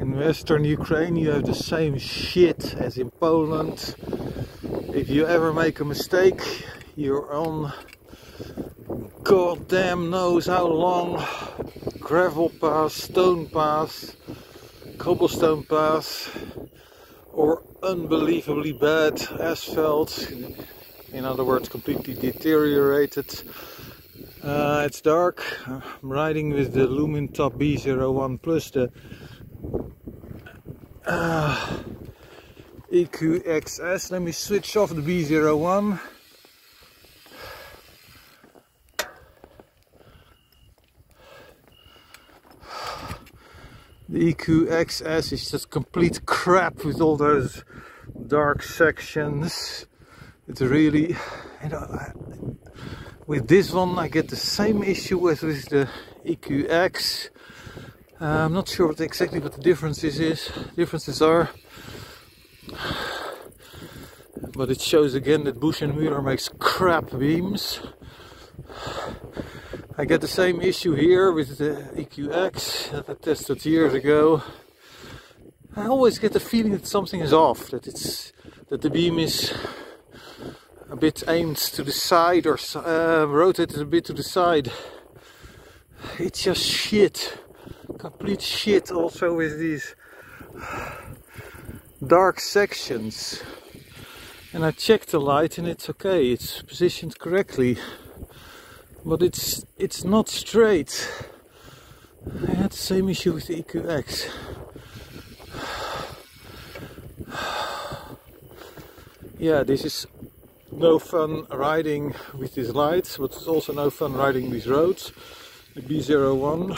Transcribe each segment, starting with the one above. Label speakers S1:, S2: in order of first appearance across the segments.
S1: In western Ukraine you have the same shit as in Poland. If you ever make a mistake, you're on goddamn knows how long gravel path, stone path, cobblestone path, or unbelievably bad asphalt. In other words, completely deteriorated. Uh, it's dark. I'm riding with the Lumintop B01 Plus, the uh, IQ-XS. Let me switch off the B01. The IQ-XS is just complete crap with all those dark sections. It's really, you know, with this one I get the same issue as with the IQ-X. Uh, I'm not sure what exactly what the differences is. Differences are, but it shows again that Busch and Müller makes crap beams. I get the same issue here with the IQ-X that I tested years ago. I always get the feeling that something is off, that it's that the beam is a bit aimed to the side or uh, rotated a bit to the side. It's just shit, complete shit. Also with these dark sections. And I checked the light and it's okay, it's positioned correctly but it's it's not straight. I had the same issue with the IQ-X. yeah, this is no fun riding with these lights, but it's also no fun riding these roads. The B01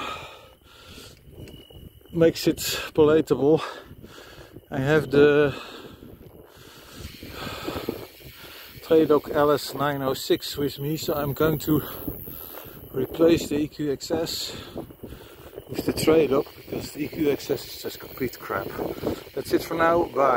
S1: makes it palatable. I have the Trelock LS906 with me, so I'm going to replace the IQ-XS with the Trelock because the IQ-XS is just complete crap. That's it for now, bye.